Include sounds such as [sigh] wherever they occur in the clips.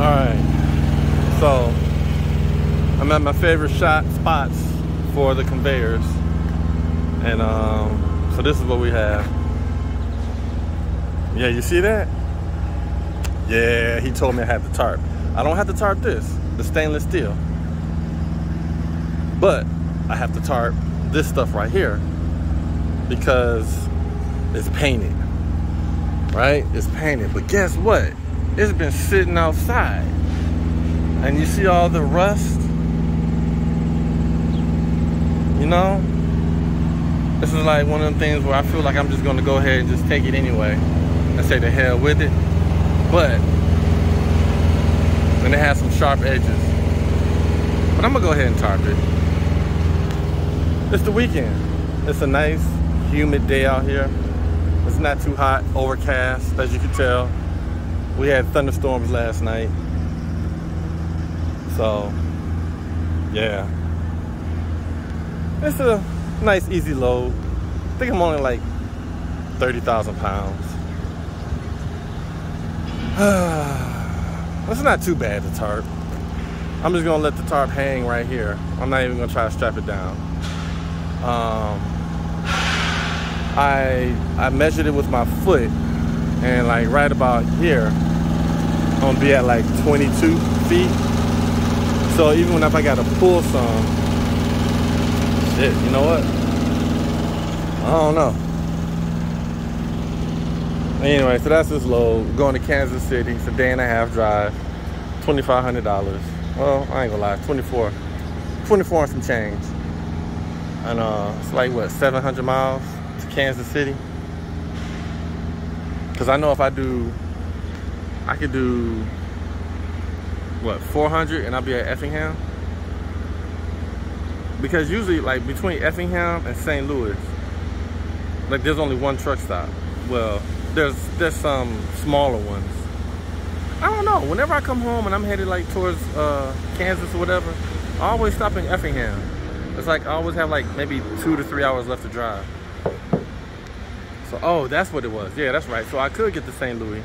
Alright. So I'm at my favorite shot spots for the conveyors. And um, so this is what we have. Yeah, you see that? Yeah, he told me I had the tarp. I don't have to tarp this, the stainless steel. But I have to tarp this stuff right here because it's painted. Right? It's painted. But guess what? It's been sitting outside. And you see all the rust? You know? This is like one of them things where I feel like I'm just gonna go ahead and just take it anyway and say the hell with it. But then it has some sharp edges. But I'm gonna go ahead and tarp it. It's the weekend. It's a nice, humid day out here. It's not too hot, overcast, as you can tell. We had thunderstorms last night. So, yeah. It's a nice, easy load. I think I'm only like 30,000 pounds. [sighs] That's not too bad, the tarp. I'm just gonna let the tarp hang right here. I'm not even gonna try to strap it down. Um, I I measured it with my foot, and like right about here, Gonna be at like 22 feet. So even when if I gotta pull some, shit, you know what? I don't know. Anyway, so that's this load. Going to Kansas City. It's a day and a half drive. $2,500. Well, I ain't gonna lie, 24. 24 and some change. And uh, it's like, what, 700 miles to Kansas City? Because I know if I do, I could do, what, 400 and I'll be at Effingham? Because usually, like, between Effingham and St. Louis, like, there's only one truck stop. Well, there's there's some smaller ones. I don't know. Whenever I come home and I'm headed like towards uh, Kansas or whatever, I always stop in Effingham. It's like I always have like maybe two to three hours left to drive. So oh, that's what it was. Yeah, that's right. So I could get to St. Louis,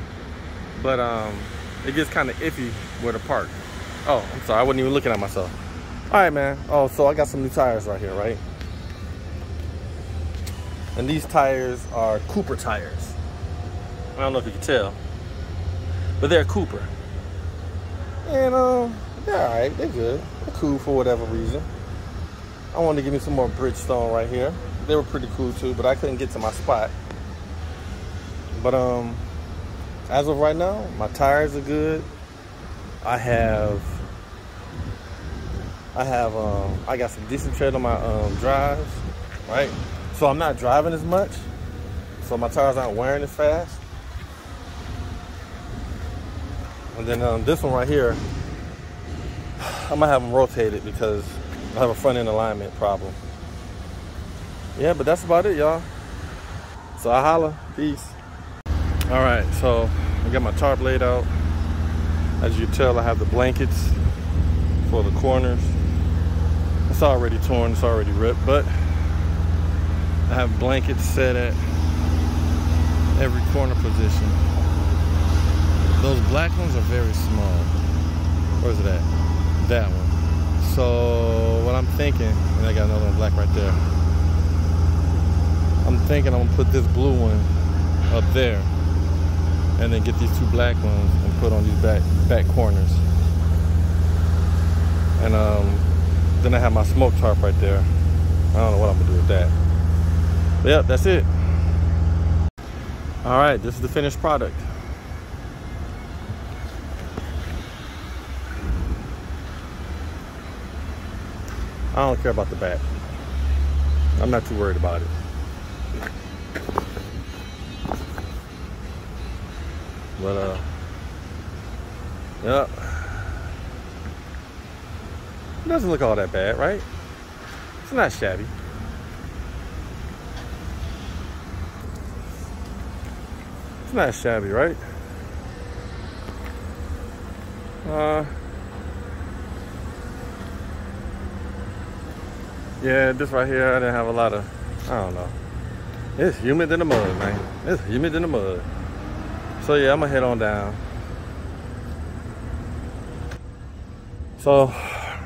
but um, it gets kind of iffy where to park. Oh, I'm sorry. I wasn't even looking at myself. All right, man. Oh, so I got some new tires right here, right? And these tires are Cooper tires. I don't know if you can tell, but they're Cooper. And um, they're all right. They're good. They're cool for whatever reason. I wanted to give me some more Bridgestone right here. They were pretty cool too, but I couldn't get to my spot. But um, as of right now, my tires are good. I have, I have, um, I got some decent tread on my um, drives, right? So I'm not driving as much, so my tires aren't wearing as fast. And then um, this one right here, [sighs] I'm gonna have them rotated because I have a front end alignment problem. Yeah, but that's about it, y'all. So I holla, peace. All right, so I got my tarp laid out. As you tell, I have the blankets for the corners. It's already torn, it's already ripped, but I have blankets set at every corner position. Those black ones are very small. Where's it at? That one. So what I'm thinking, and I got another one black right there. I'm thinking I'm gonna put this blue one up there and then get these two black ones and put on these back back corners. And um, then I have my smoke tarp right there. I don't know what I'm gonna do with that. But yep, that's it. All right, this is the finished product. I don't care about the back. I'm not too worried about it. But uh Yep. It doesn't look all that bad, right? It's not shabby. It's not shabby, right? Uh Yeah, this right here, I didn't have a lot of, I don't know. It's humid in the mud, man. It's humid in the mud. So yeah, I'm gonna head on down. So,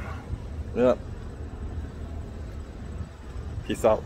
[sighs] yep. Peace out.